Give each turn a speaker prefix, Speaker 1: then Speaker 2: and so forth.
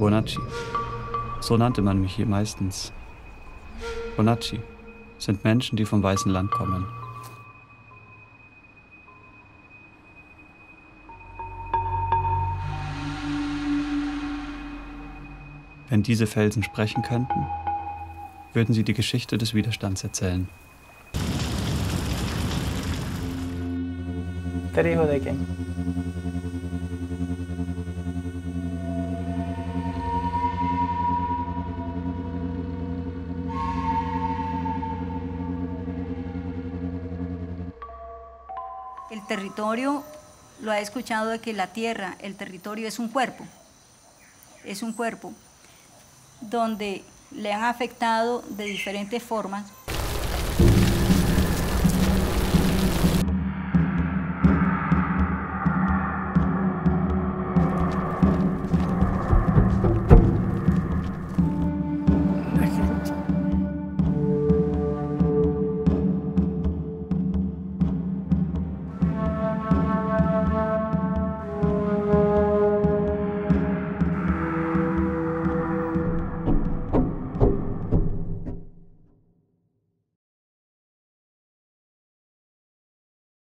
Speaker 1: Bonacci. So nannte man mich hier meistens. Bonacci sind Menschen, die vom Weißen Land kommen. Wenn diese Felsen sprechen könnten, würden sie die Geschichte des Widerstands erzählen.
Speaker 2: ¿Tú eres
Speaker 3: El territorio, lo ha escuchado de que la tierra, el territorio es un cuerpo, es un cuerpo donde le han afectado de diferentes formas